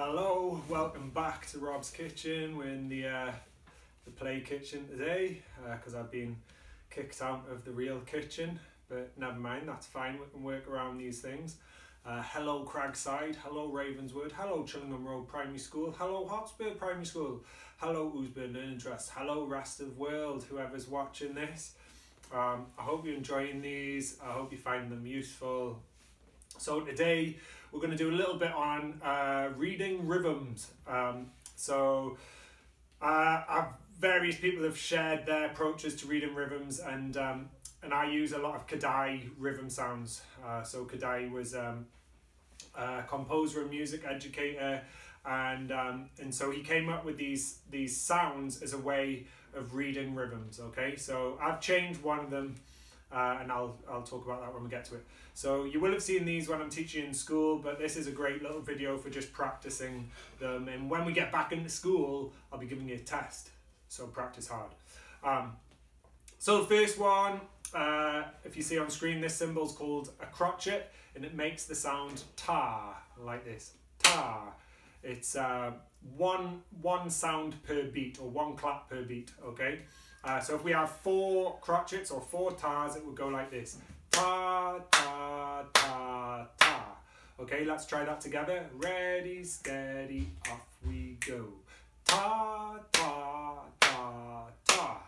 Hello, welcome back to Rob's Kitchen. We're in the uh, the play kitchen today because uh, I've been kicked out of the real kitchen, but never mind, that's fine. We can work around these things. Uh, hello Cragside, hello Ravenswood, hello Chillingham Road Primary School, hello Hotspur Primary School, hello Ouseburn Learning Trust, hello rest of world, whoever's watching this. Um, I hope you're enjoying these. I hope you find them useful. So today we're going to do a little bit on uh, reading rhythms. Um, so uh, various people have shared their approaches to reading rhythms and um, and I use a lot of Kodály rhythm sounds. Uh, so Kodály was um, a composer and music educator and um, and so he came up with these these sounds as a way of reading rhythms okay so I've changed one of them uh, and I'll I'll talk about that when we get to it. So you will have seen these when I'm teaching in school but this is a great little video for just practicing them. And when we get back into school I'll be giving you a test. So practice hard. Um, so the first one uh, if you see on screen this symbol is called a crotchet and it makes the sound ta like this. Ta it's uh, one one sound per beat or one clap per beat okay uh, so if we have four crotchets or four tars it would go like this. Ta ta ta ta. Okay let's try that together. Ready steady off we go. Ta ta ta ta.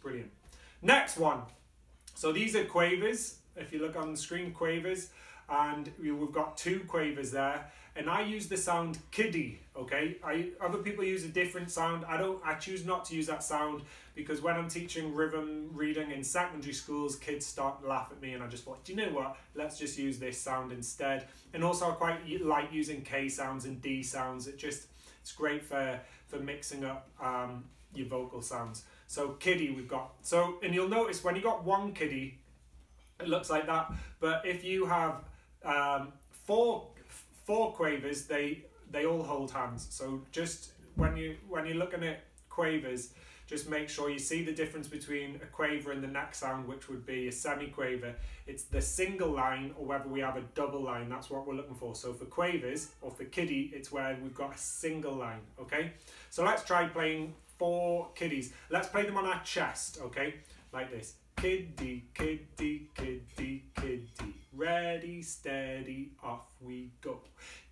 Brilliant. Next one. So these are quavers. If you look on the screen quavers. And we've got two quavers there and I use the sound kiddie okay? I other people use a different sound. I don't I choose not to use that sound because when I'm teaching rhythm reading in secondary schools kids start laugh at me and I just thought do you know what? Let's just use this sound instead. And also I quite like using K sounds and D sounds. It just it's great for for mixing up um, your vocal sounds. So kiddie we've got so and you'll notice when you got one kiddie it looks like that. But if you have um, four four quavers, they they all hold hands. So just when you when you're looking at quavers, just make sure you see the difference between a quaver and the next sound, which would be a semi-quaver. It's the single line or whether we have a double line. That's what we're looking for. So for quavers or for kiddie, it's where we've got a single line. Okay. So let's try playing four kiddies. Let's play them on our chest. Okay, like this. Kiddie, kiddie, kiddie, kiddie. Ready, steady, off we go.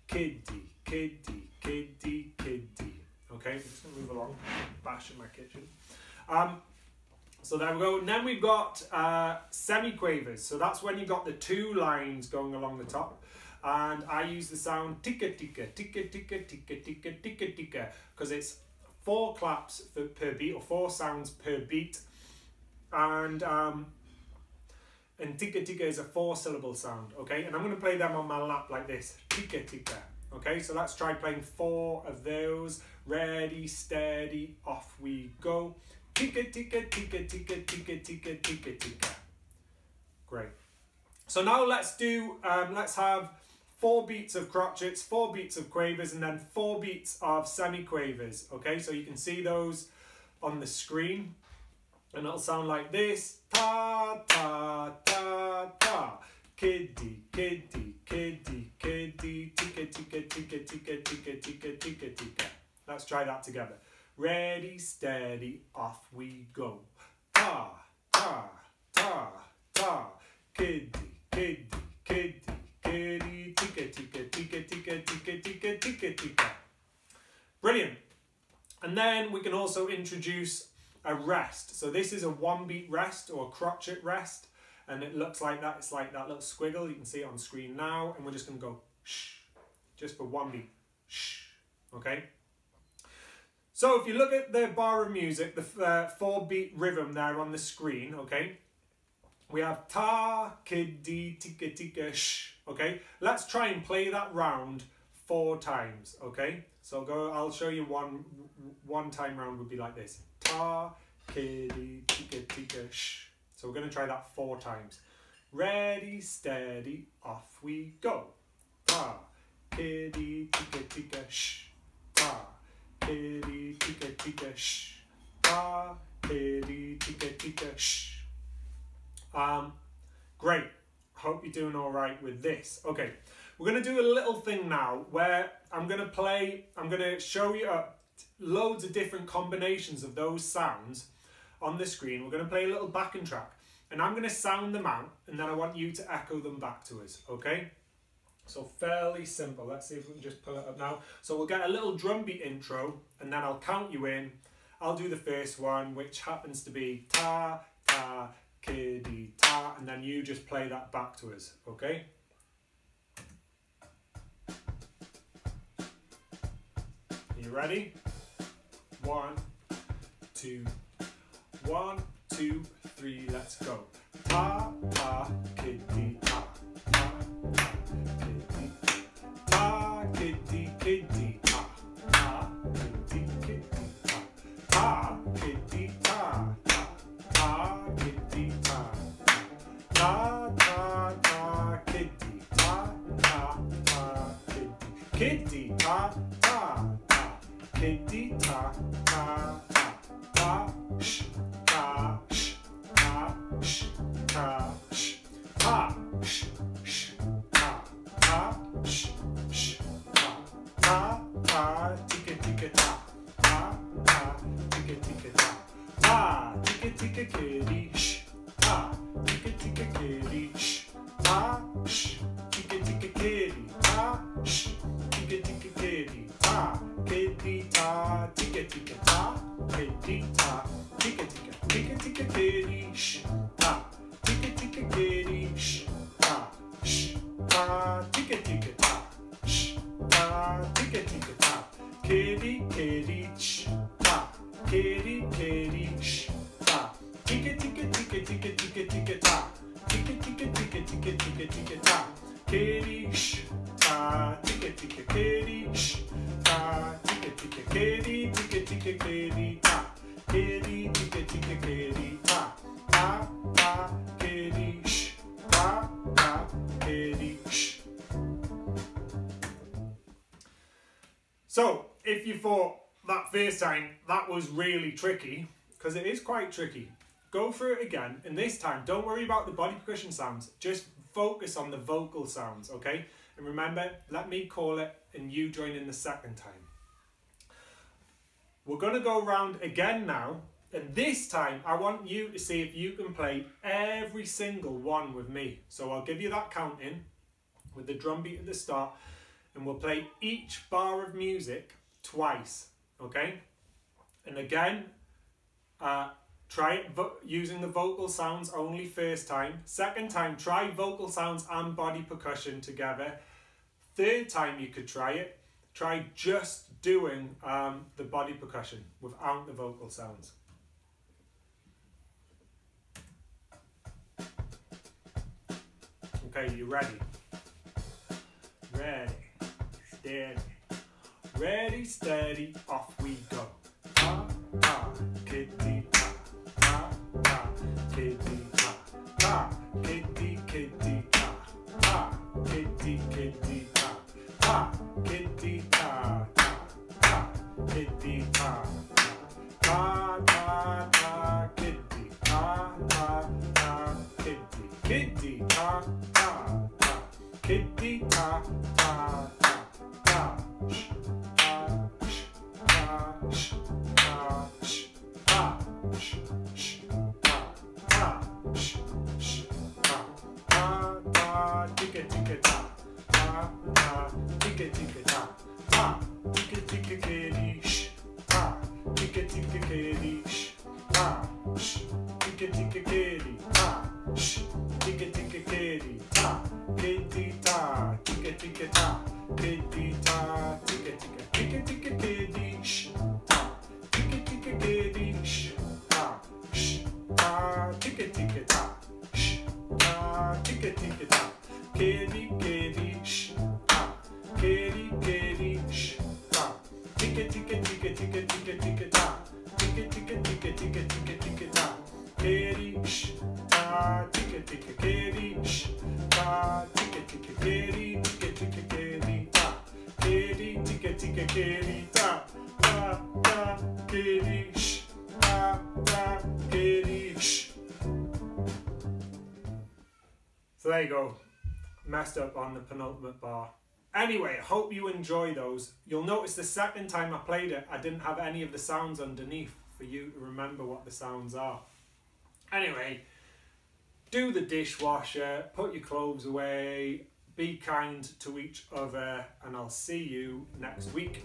Kiddie, kiddie, kiddie, kiddie. Okay, I'm just gonna move along, bash in my kitchen. Um, so there we go. And then we've got uh, semiquavers. So that's when you've got the two lines going along the top. And I use the sound ticka ticka, ticka ticka, ticka ticka, ticka ticka, because it's four claps for, per beat or four sounds per beat. And um, and tika tika is a four syllable sound, okay? And I'm going to play them on my lap like this, tika tika, okay? So let's try playing four of those. Ready, steady, off we go. Tika tika tika tika tika tika tika tika. Great. So now let's do, um, let's have four beats of crotchets, four beats of quavers, and then four beats of semi-quavers, okay? So you can see those on the screen and it'll sound like this ta ta ta ta kiddie kiddie kiddie kiddie tika tika tika tika tika tika tika tika let's try that together ready steady off we go ta ta ta ta kiddie kiddie kiddie kiddie tika tika tika tika tika tika tika tika brilliant and then we can also introduce a rest. So this is a one beat rest or a crotchet rest. And it looks like that. It's like that little squiggle. You can see it on screen now. And we're just going to go shh. Just for one beat. Shh. Okay. So if you look at the bar of music, the uh, four beat rhythm there on the screen, okay, we have ta, kiddie, tika, tika, shh, okay. Let's try and play that round four times, okay. So go. I'll show you one. One time round would be like this ta, kiddie, tika, tika, shh. So we're going to try that four times. Ready, steady, off we go. Ta, kiddie, tika, tika, shh. Ta, kiddie, tika, tika, shh. Ta, kiddie, tika, tika, shh. Um, great. Hope you're doing all right with this. Okay, We're going to do a little thing now where I'm going to play, I'm going to show you uh, loads of different combinations of those sounds on the screen. We're going to play a little backing track and I'm going to sound them out and then I want you to echo them back to us, okay? So fairly simple. Let's see if we can just pull it up now. So we'll get a little drum beat intro and then I'll count you in. I'll do the first one, which happens to be ta, ta, kiddy, ta, and then you just play that back to us, okay? Are you ready? One, two, one, two, three, let's go. Ta, ta, kitty, kitty, kitty. So, if you thought that first time that was really tricky, because it is quite tricky, go through it again, and this time don't worry about the body percussion sounds, just focus on the vocal sounds, okay? And remember, let me call it and you join in the second time. We're going to go around again now, and this time I want you to see if you can play every single one with me. So I'll give you that counting with the drum beat at the start, and we'll play each bar of music twice, okay? And again, uh, try it using the vocal sounds only first time. Second time, try vocal sounds and body percussion together. Third time, you could try it. Try just doing um, the body percussion without the vocal sounds. Okay, you ready? Ready, steady, ready, steady, off we go. Ta ta, kitty ta ta, ta, ticka ah, ticka ta, sh, ta, ticka ticka ta, kitty kitty, sh, ta, ah. kitty kitty, sh, ta, ah. ticka ticka ticka ticka ticka ticka ta, ticka ticka ticka ticka ticka ticka ta, kitty, sh, ta, ticka ticka kitty, sh, ta, ticka ticka kitty, ticka ticka kitty, ta, kitty ticka ticka kitty, messed up on the penultimate bar. Anyway, hope you enjoy those. You'll notice the second time I played it, I didn't have any of the sounds underneath for you to remember what the sounds are. Anyway, do the dishwasher, put your clothes away, be kind to each other, and I'll see you next week.